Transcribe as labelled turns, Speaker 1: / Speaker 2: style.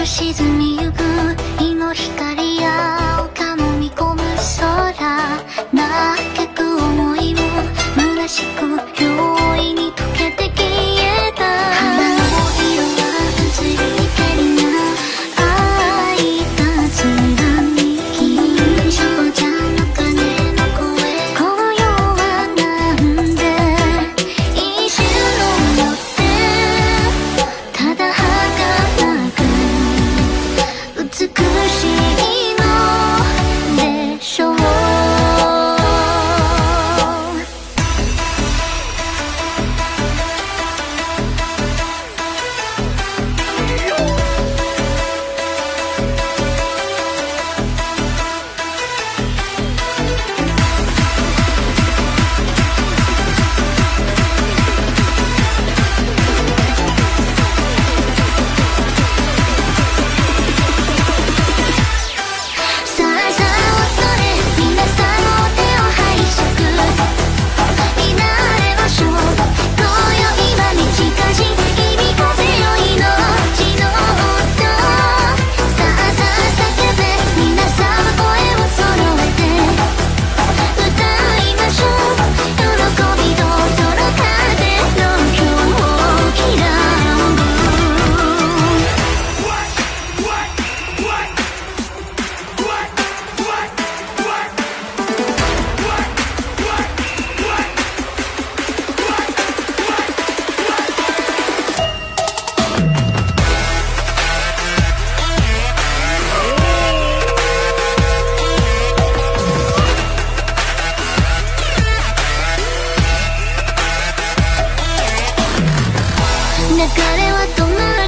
Speaker 1: と沈みゆく流れは止まる